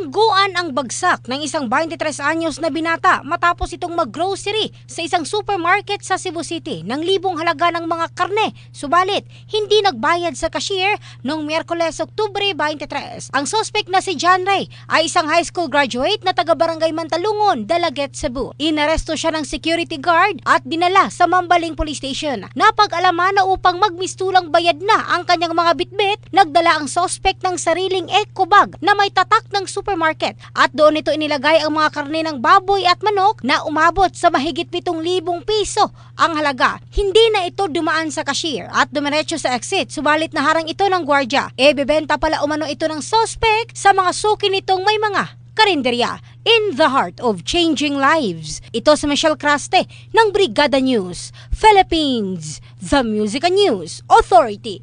Bilangguan ang bagsak ng isang 23 anyos na binata matapos itong mag-grocery sa isang supermarket sa Cebu City ng libong halaga ng mga karne. Subalit, hindi nagbayad sa cashier noong Miyerkules, Oktubre 23. Ang suspect na si John Ray ay isang high school graduate na taga-barangay Mantalungon, Dalaget, Cebu. Inaresto siya ng security guard at dinala sa Mambaling Police Station. Napag-alaman na upang magmistulang bayad na ang kanyang mga bitbit, nagdala ang suspect ng sariling eco bag na may tatak ng supermarket at doon ito inilagay ang mga karne ng baboy at manok na umabot sa mahigit 7,000 piso ang halaga. Hindi na ito dumaan sa cashier at dumiretso sa exit subalit naharang ito ng gwardya. E bebenta pala umano ito ng suspect sa mga suki nitong may mga karinderya in the heart of changing lives. Ito si Michelle Craste ng Brigada News, Philippines, The Music and News Authority.